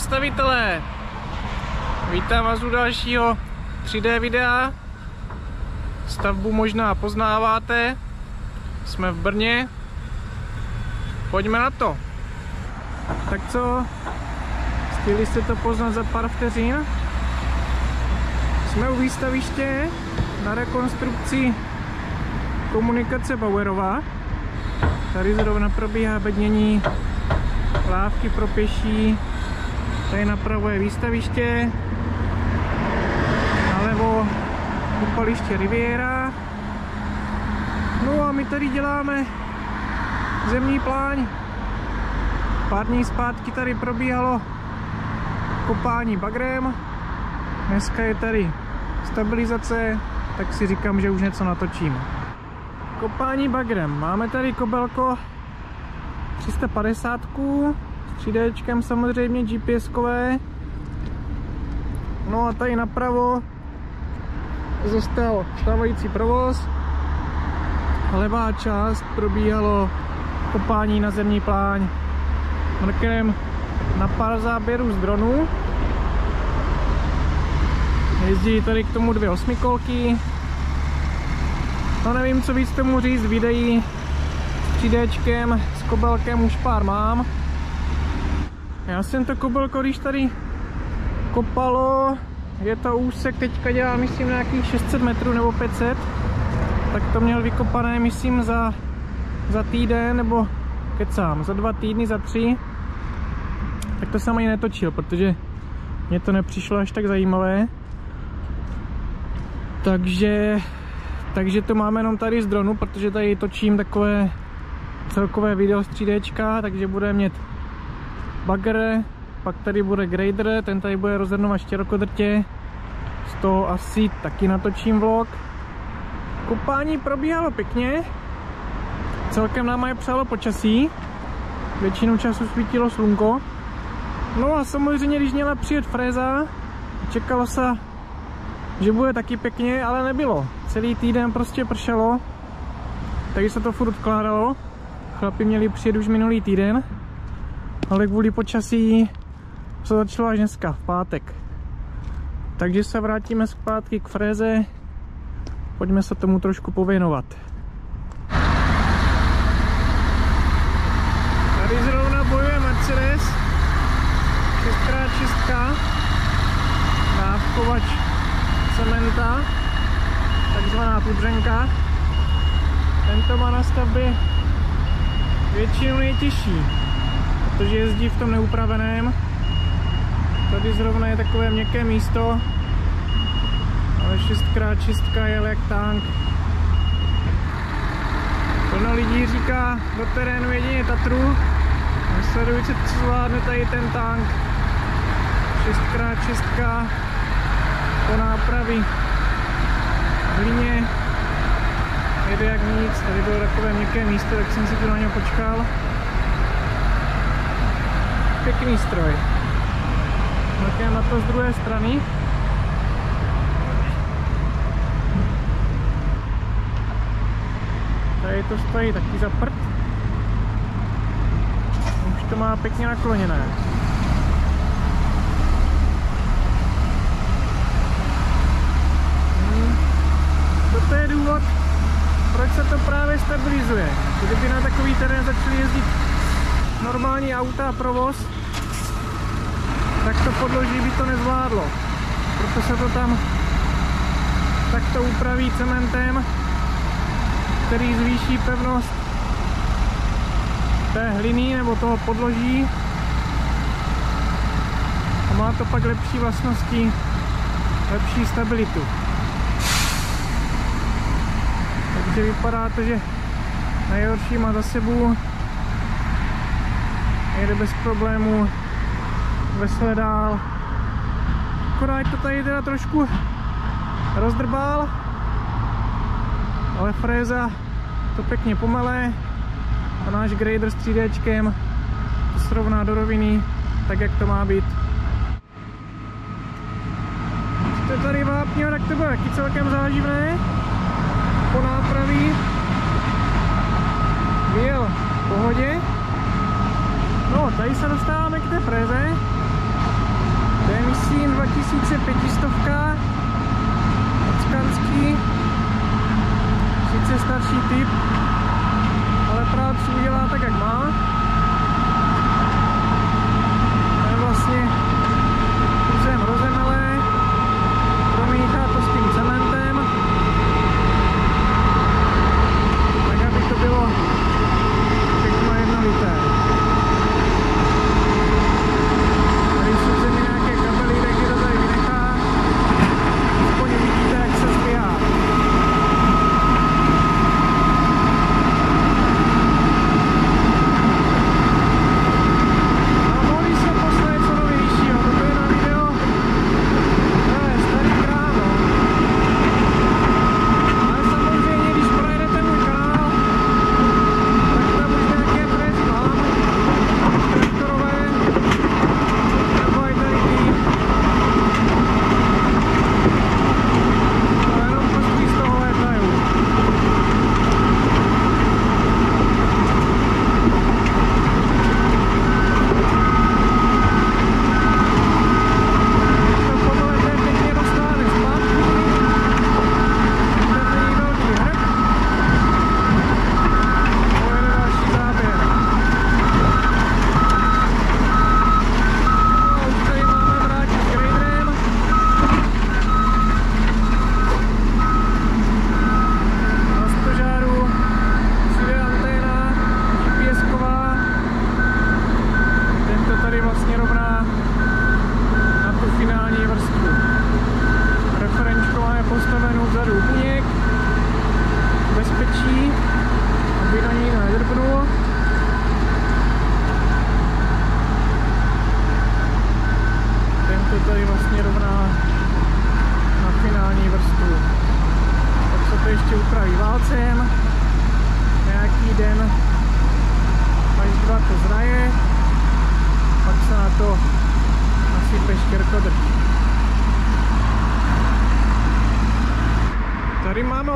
stavitelé! Vítám vás u dalšího 3D videa. Stavbu možná poznáváte. Jsme v Brně. Pojďme na to. Tak co? Chtěli jste to poznat za pár vteřin? Jsme u výstaviště na rekonstrukci komunikace Bauerová. Tady zrovna probíhá bednění lávky pro pěší. Tady napravo je výstaviště. Nalevo kupaliště Riviera. No a my tady děláme zemní pláň. Pár dní zpátky tady probíhalo kopání bagrem. Dneska je tady stabilizace, tak si říkám, že už něco natočím. Kopání bagrem. Máme tady kobelko 350 s 3D samozřejmě GPS-kové. No a tady napravo zostal stávající provoz. Levá část probíhalo kopání na zemní pláň. Mrkem na pár záběrů z dronů. Jezdí tady k tomu dvě osmikolky. No nevím, co víc tomu říct, videí s 3Dčkem, s kobelkem už pár mám. Já jsem to kobelko, když tady kopalo, je to úsek, teďka dělá myslím nějakých 600 metrů nebo 500, tak to měl vykopané myslím za, za týden nebo kecám, za dva týdny, za tři. Tak to jsem ani netočil, protože mě to nepřišlo až tak zajímavé. Takže, takže to máme jenom tady z dronu, protože tady točím takové celkové video 3D, takže bude mít bagger, pak tady bude grader, ten tady bude rozhrnovat štěrokodrtě, z toho asi taky natočím vlog. Kopání probíhalo pěkně, celkem nám je přálo počasí, většinu času svítilo slunko. No a samozřejmě, když měla přijet fréza, čekalo se, že bude taky pěkně, ale nebylo. Celý týden prostě pršelo, takže se to furt odkládalo. Chlapi měli přijet už minulý týden, ale kvůli počasí se začalo až dneska, v pátek. Takže se vrátíme zpátky k fréze, pojďme se tomu trošku pověnovat. Tady zrovna bojuje Mercedes, 6x6, dávkovač cementa, takzvaná pudřenka. Tento má na stavbě většinou nejtěžší, protože jezdí v tom neupraveném. Tady zrovna je takové měkké místo, ale 6x6 je jak tank. Plno lidí říká do terénu jedině Tatru. Sledujte, co zvládne tady ten tank. 6x6 po nápravy hlině jede jak nic, tady bylo takové měkké místo, tak jsem si tu na něj počkal. Pěkný stroj. Také na to z druhé strany. Tady to stojí taky za prd. Už to má pěkně nakloněné. Hmm. Toto je důvod, proč se to právě stabilizuje. Kdyby na takový terén začali jezdit normální auta a provoz, tak to podloží by to nezvládlo. Proto se to tam takto upraví cementem, který zvýší pevnost té hliny nebo toho podloží a má to pak lepší vlastnosti, lepší stabilitu. Takže vypadá to, že nejhorší má za sebou jede bez problémů vesle dál. Akorát to tady teda trošku rozdrbal, ale fréza to pěkně pomele a náš grader s 3Dčkem to srovná do roviny, tak jak to má být. To tady vápně, tak to bude taky celkem záživné. Po nápraví vyjel v pohodě. No, tady se dostáváme k té fréze. 2500 od Skansky. Sice starší typ, ale práci udělá tak, jak má.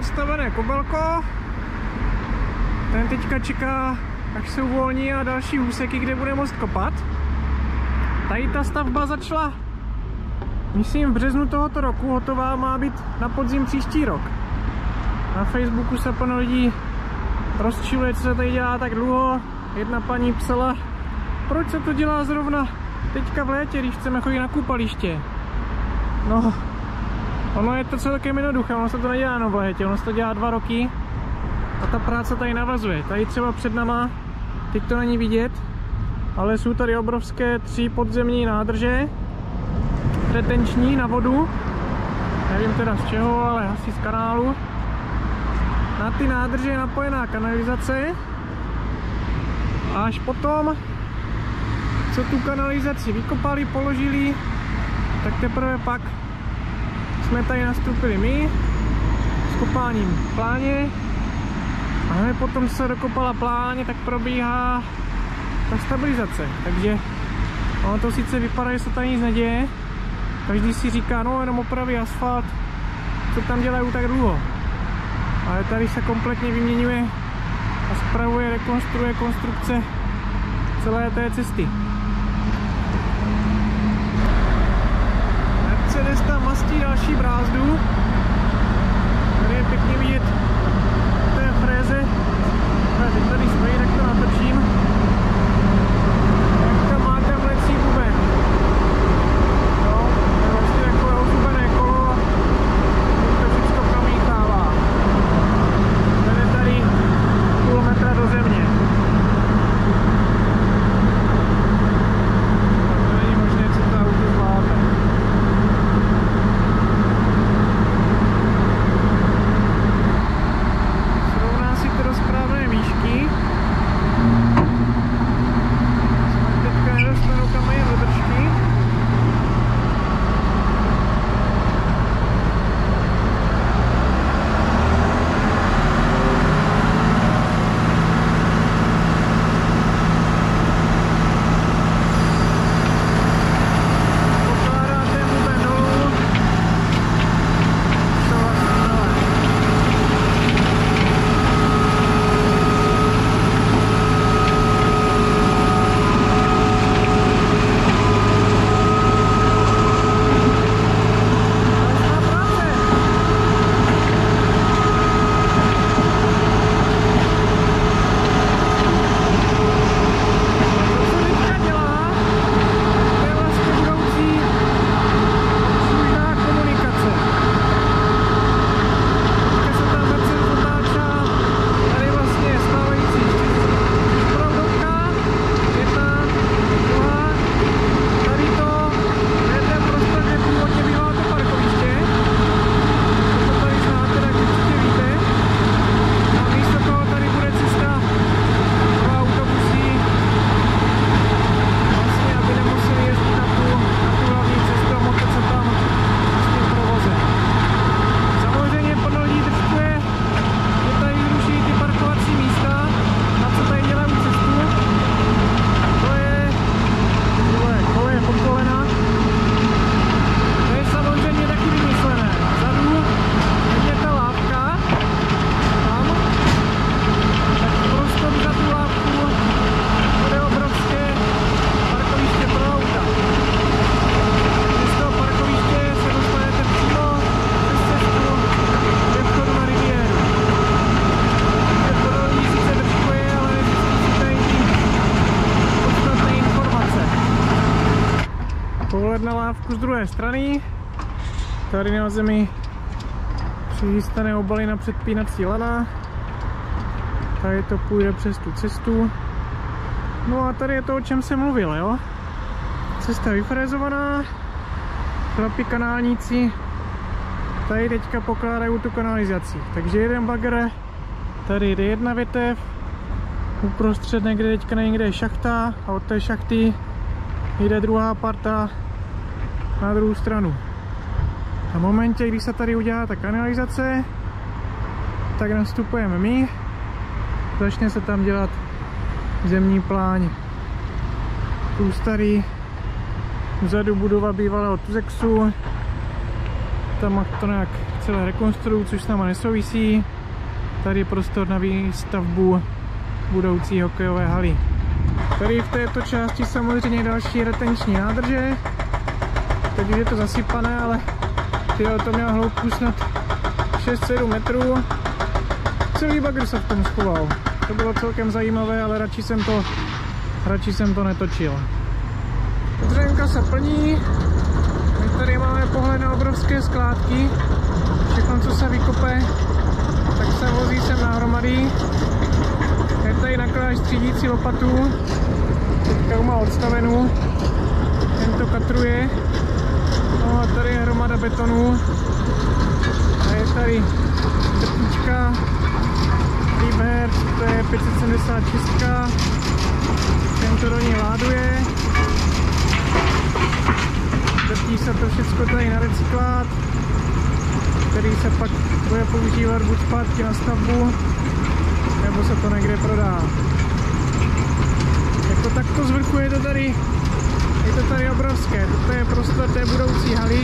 Odstavené kobelko. Ten teďka čeká, až se uvolní a další úseky, kde bude most kopat. Tady ta stavba začala, myslím v březnu tohoto roku, hotová má být na podzim příští rok. Na Facebooku se plno lidí rozčiluje, co se tady dělá tak dlouho. Jedna paní psala, proč se to dělá zrovna teďka v létě, když chceme chodit na koupaliště. No, ono je to celkem jednoduché, ono se to nedělá v létě, ono se to dělá dva roky a ta práce tady navazuje. Tady třeba před náma, teď to není vidět, ale jsou tady obrovské tři podzemní nádrže, retenční na vodu, nevím teda z čeho, ale asi z kanálu. Na ty nádrže je napojená kanalizace a až potom, co tu kanalizaci vykopali, položili, tak teprve pak jsme tady nastupili my s kopáním pláně a hned potom, se dokopala pláně, tak probíhá ta stabilizace. Takže ono to sice vypadá, že se tady nic neděje, každý si říká, no jenom opraví asfalt, co tam dělají tak dlouho. Ale tady se kompletně vyměňuje a spravuje, rekonstruuje konstrukce celé té cesty. Tam mastí další brázdu. Tady je pěkně vidět té fréze. Teď tady stojí, druhé strany. Tady na zemi přichystané obaly na předpínací lana. Tady to půjde přes tu cestu. No a tady je to, o čem jsem mluvil, jo? Cesta vyfrézovaná, chlapi kanálníci tady teďka pokládají tu kanalizaci. Takže jeden bagr, tady jde jedna větev, uprostřed někde teďka někde je šachta a od té šachty jde druhá parta na druhou stranu. A v momentě, když se tady udělá ta kanalizace, tak nastupujeme my, začne se tam dělat zemní pláň. Tu starý vzadu budova bývalého Tuzexu, tam to nějak celé rekonstruují, což s náma nesouvisí. Tady je prostor na výstavbu budoucí hokejové haly. Tady v této části samozřejmě další retenční nádrže, takže je to zasypané, ale tyjo, to měla hloubku snad 6-7 metrů. Celý bagr se v tom schoval. To bylo celkem zajímavé, ale radši jsem to, radši jsem to netočil. Dřenka se plní, my tady máme pohled na obrovské skládky. Všechno, co se vykope, tak se vozí sem na hromady. Je tady nakládáš střídící lopatu. Teďka má odstavenou. Ten to katruje. No a tady je hromada betonu. A je tady trpička. Liebherr, to je 576. Ten to do ní láduje. Drtí se to všechno tady na recyklát, který se pak bude používat buď zpátky na stavbu, nebo se to někde prodá. Jako takto z vrchu je to tady, je to tady obrovské. Toto je prostor té budoucí haly,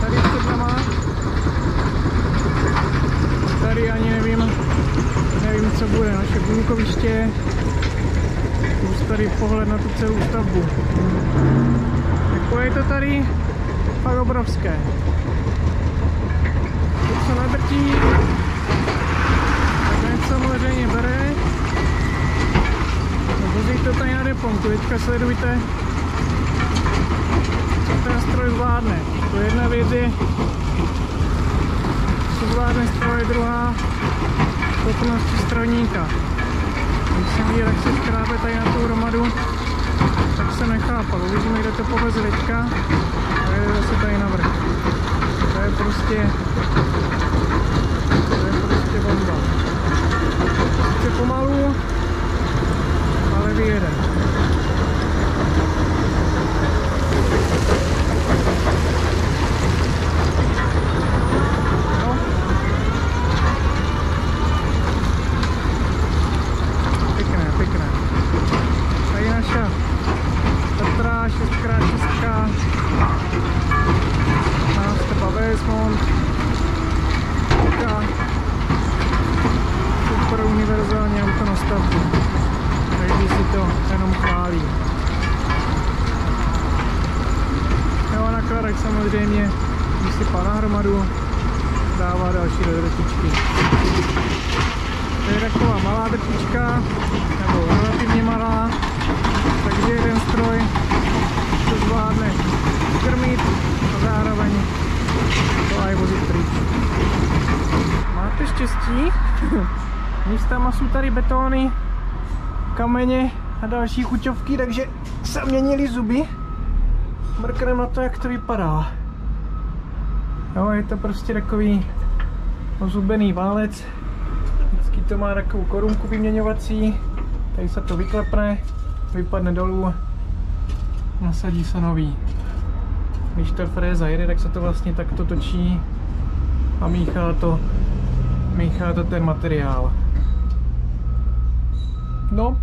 tady před náma. Tady ani nevím, nevím co bude, naše buňkoviště. Už tady pohled na tu celou stavbu. Jako je to tady fakt obrovské. To se nadrtí, samozřejmě bere. Vozí to tady na deponku, teďka sledujte, co ten stroj zvládne. To jedna věc je, co zvládne stroj, druhá schopnosti strojníka. Když jsem viděl, jak se škrábe tady na tu hromadu, tak jsem nechápal. Uvidíme, kde to poveze teďka. A je zase tady navrh. To je prostě... To je prostě bomba. Sice pomalu, ale vyjede. No. Pěkné, pěkné. Tady naša Tatra 6x6 nástrba Vesmont Taka super univerzální auto na stavbu každý si to jenom chválí nakladač samozřejmě když si na hromadu dává další do drtičky to je taková malá drtička nebo relativně malá takže jeden stroj to zvládne krmit a zároveň to aj vozit pryč. Máte štěstí? Místama jsou tady betony, kameně a další chuťovky, takže se měnili zuby. Mrknem na to, jak to vypadá. Jo, je to prostě takový ozubený válec. Vždycky to má takovou korunku vyměňovací. Tady se to vyklepne vypadne dolů, nasadí se nový. Když ta fréza jede, tak se to vlastně takto točí a míchá to, míchá to ten materiál. No,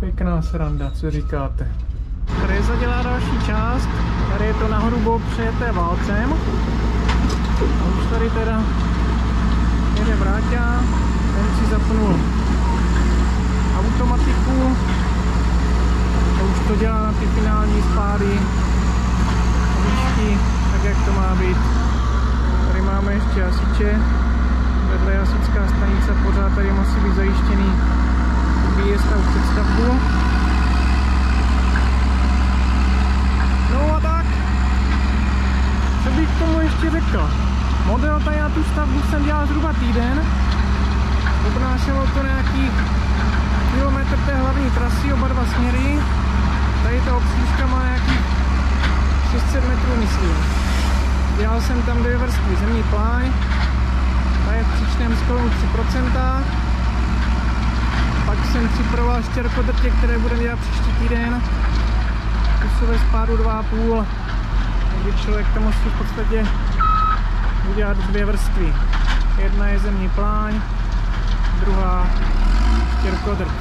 pěkná sranda, co říkáte. Fréza dělá další část, tady je to nahrubo přejeté válcem. A už tady teda jede vráťa, ten si zapnul automatiku a už to dělá na ty finální spády výšky, tak jak to má být. Tady máme ještě jasiče, vedle jasická stanice, pořád tady musí být zajištěný výjezd a představbu. říkal. Model tady na tu stavbu jsem dělal zhruba týden. Obnášelo to nějaký kilometr té hlavní trasy, oba dva směry. Tady ta obslužka má nějakých 600 metrů, myslím. Dělal jsem tam dvě vrstvy zemní pláň, ta je v příčném skolu 3%. Pak jsem připravoval štěrkodrtě, které budeme dělat příští týden. Ve spádu 2,5. Takže člověk to musí v podstatě udělat dvě vrstvy. Jedna je zemní pláň, druhá štěrkodrť.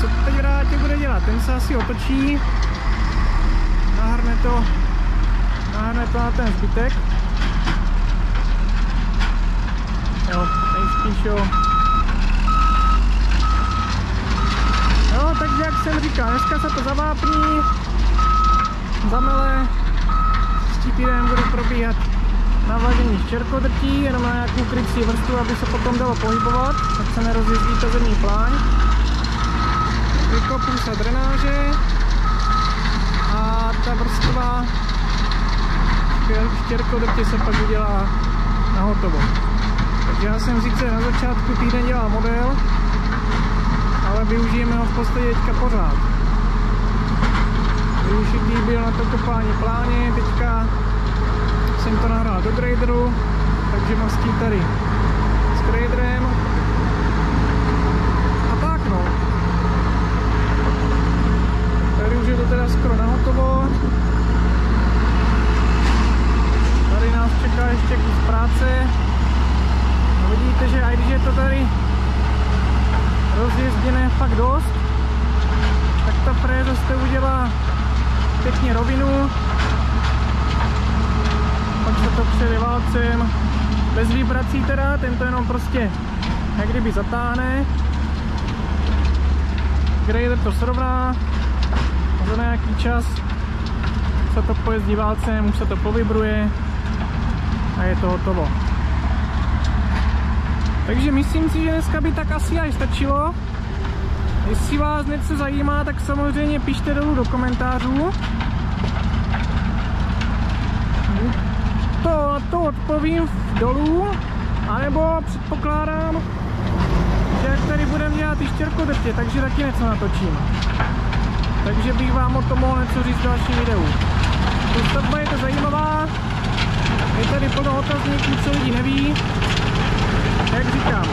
Co teď vrátě bude dělat? Ten se asi otočí, nahrne to, nahrne to na ten zbytek. Jo, nejspíš jo. Jo, takže jak jsem říkal, dneska se to zavápní, zamele, příští týden bude probíhat navadění štěrkodrtí, jenom na nějakou krycí vrstvu, aby se potom dalo pohybovat, tak se nerozjezdí ta zemní pláň. Vykopu se drenáže a ta vrstva štěrkodrtě se pak udělá na hotovo. Takže já jsem sice na začátku týden dělal model, ale využijeme ho v podstatě teďka pořád. Využitý byl na to kopání pláně, teďka jsem to nahrál do graderu, takže mastí tady s graderem. A tak no. Tady už je to teda skoro na hotovo. Tady nás čeká ještě kus práce. No vidíte, že i když je to tady rozjezděné fakt dost, tak ta fréza z toho udělá pěkně rovinu. Pak se to přejde válcem, bez vibrací teda, tento jenom prostě jak kdyby zatáhne. Grader to srovná a za nějaký čas se to pojezdí válcem, už se to povibruje a je to hotovo. Takže myslím si, že dneska by tak asi aj stačilo. Jestli vás něco zajímá, tak samozřejmě pište dolů do komentářů. To, to odpovím dolů, anebo předpokládám, že jak tady budeme dělat ty štěrkodrtě, takže taky něco natočím. Takže bych vám o tom mohl něco říct v dalším videu. Tu stavba je to zajímavá, je tady plno otazníků, co lidi neví, jak říkám,